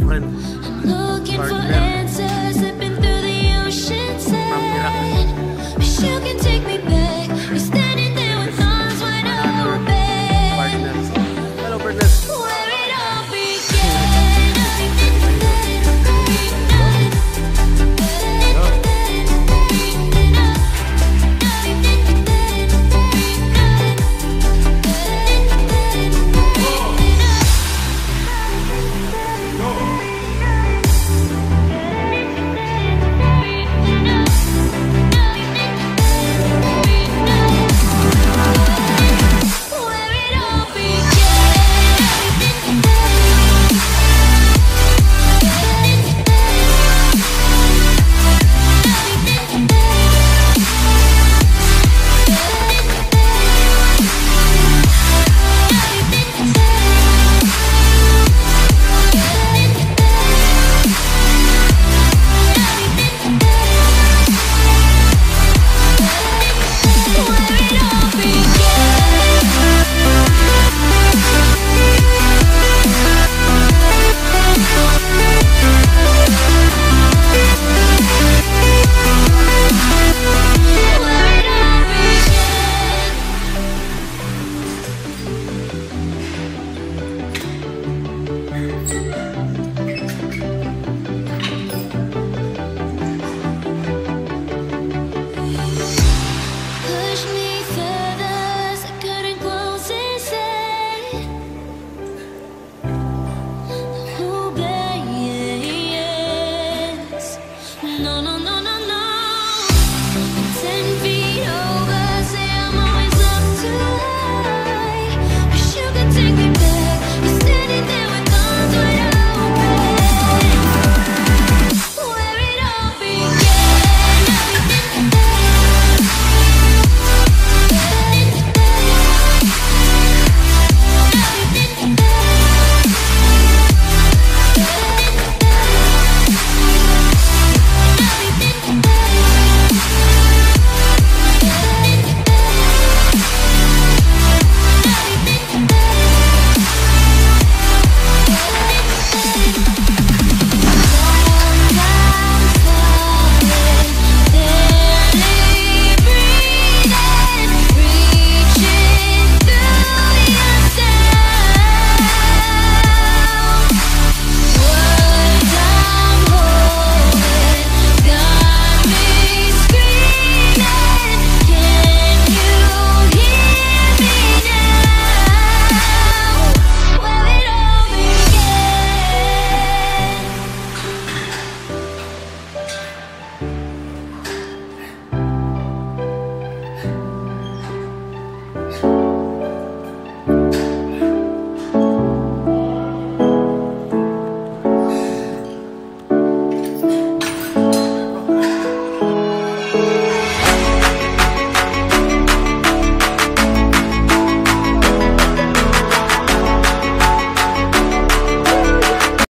friends. Looking for